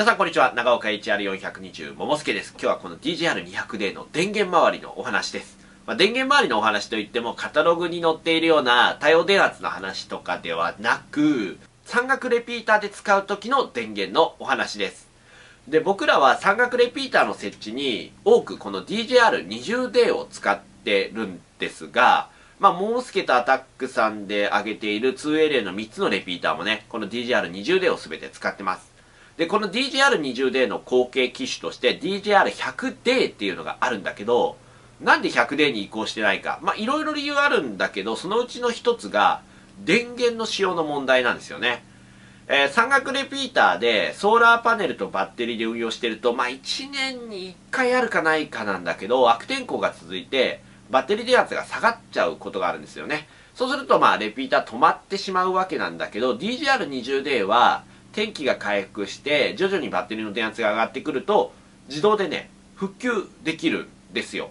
皆さんこんにちは。長岡 HR420 桃助です。今日はこの DJR200D の電源周りのお話です。まあ、電源周りのお話といっても、カタログに載っているような多様電圧の話とかではなく、山岳レピーターで使う時の電源のお話です。で、僕らは山岳レピーターの設置に多くこの DJR20D を使ってるんですが、まあ、モースケとアタックさんで挙げている 2LA の3つのレピーターもね、この DJR20D を全て使ってます。で、この DJR20D の後継機種として DJR100D っていうのがあるんだけど、なんで 100D に移行してないか。まあ、いろいろ理由あるんだけど、そのうちの一つが、電源の使用の問題なんですよね。えー、山岳レピーターでソーラーパネルとバッテリーで運用してると、まあ、1年に1回あるかないかなんだけど、悪天候が続いて、バッテリー電圧が下がっちゃうことがあるんですよね。そうすると、まあ、レピーター止まってしまうわけなんだけど、DJR20D は、天気が回復して徐々にバッテリーの電圧が上がってくると自動でね復旧できるんですよ。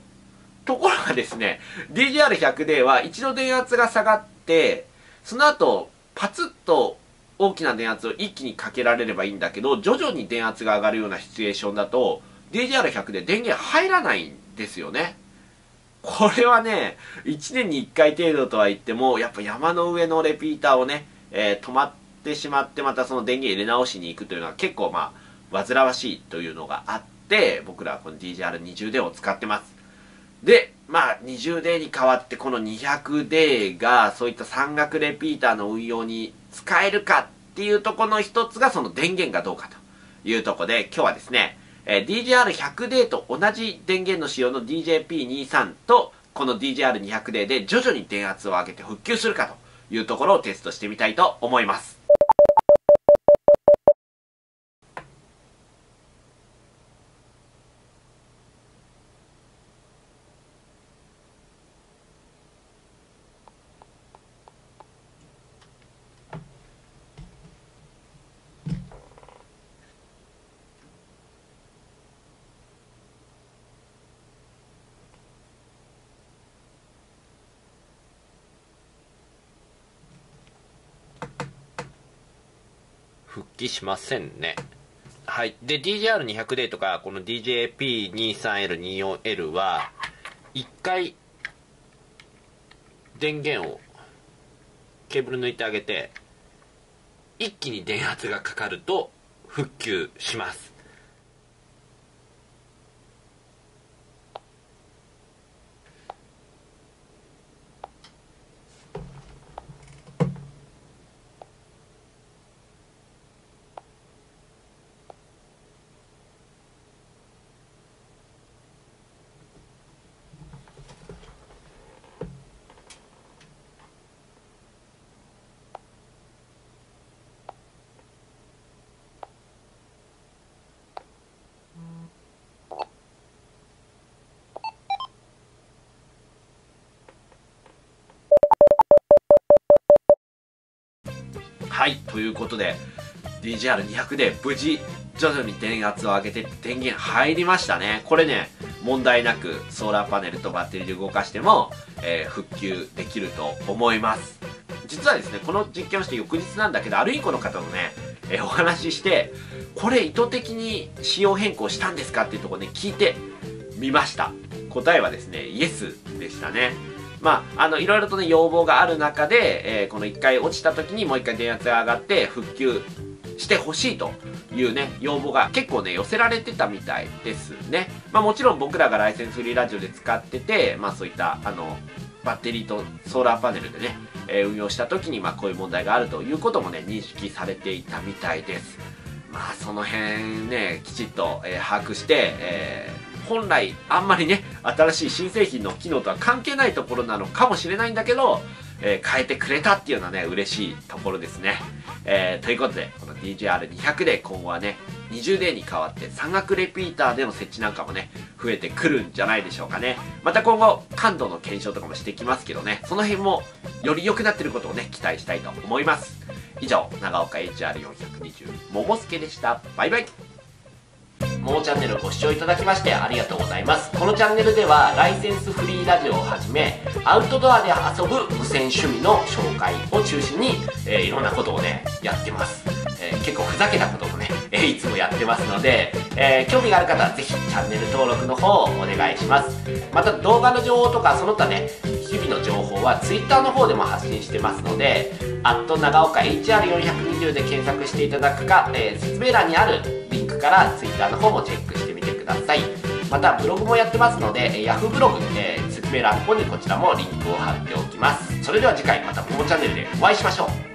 ところがですね DDR100D は一度電圧が下がってその後パツッと大きな電圧を一気にかけられればいいんだけど徐々に電圧が上がるようなシチュエーションだと DDR100 で電源入らないんですよね。これはね1年に1回程度とは言ってもやっぱ山の上のレピーターをね、えー、止まってってしまってまたその電源入れ直しに行くというのは結構まあ煩わしいというのがあって僕らはこの DJR20D を使ってます。でまあ 20D に代わってこの 200D がそういった山岳レピーターの運用に使えるかっていうとこの一つがその電源がどうかというとこで今日はですね、え DJR100D と同じ電源の使用の DJP23 とこの DJR200D で徐々に電圧を上げて復旧するかというところをテストしてみたいと思います。復帰しませんね。はい。で、DJR200D とか、この DJP23L24L は、1回、電源を、ケーブル抜いてあげて、一気に電圧がかかると、復旧します。はいということで DJR200 で無事徐々に電圧を上げて電源入りましたね。これね問題なくソーラーパネルとバッテリーで動かしても、えー、復旧できると思います。実はですねこの実験をして翌日なんだけどアルインコの方のね、えー、お話ししてこれ意図的に仕様変更したんですかっていうとこね聞いてみました。答えはですねイエスでしたね。まあ、あの、いろいろとね、要望がある中で、えー、この1回落ちた時にもう1回電圧が上がって復旧してほしいというね、要望が結構ね、寄せられてたみたいですね。まあもちろん僕らがライセンスフリーラジオで使ってて、まあそういった、あの、バッテリーとソーラーパネルでね、えー、運用した時に、まあこういう問題があるということもね、認識されていたみたいです。まあその辺ね、きちっと、えー、把握して、え本来あんまりね新しい新製品の機能とは関係ないところなのかもしれないんだけど、えー、変えてくれたっていうのはね嬉しいところですね、えー、ということでこの DJR200 で今後はね 20D に代わって山岳レピーターでの設置なんかもね増えてくるんじゃないでしょうかね。また今後感度の検証とかもしてきますけどねその辺もより良くなってることをね期待したいと思います。以上長岡 HR420 桃助でした。バイバイ。ももチャンネルをご視聴いただきましてありがとうございます。このチャンネルではライセンスフリーラジオをはじめアウトドアで遊ぶ無線趣味の紹介を中心に、えー、いろんなことをねやってます、えー、結構ふざけたこともね え、いつもやってますので、えー、興味がある方はぜひチャンネル登録の方をお願いします。また動画の情報とかその他ね日々の情報は Twitter の方でも発信してますので「アット長岡 HR420」で検索していただくか、えー、説明欄にあるから Twitter の方もチェックしてみてください。またブログもやってますので Yahoo ブログ、えー、説明欄の方にこちらもリンクを貼っておきます。それでは次回またももチャンネルでお会いしましょう。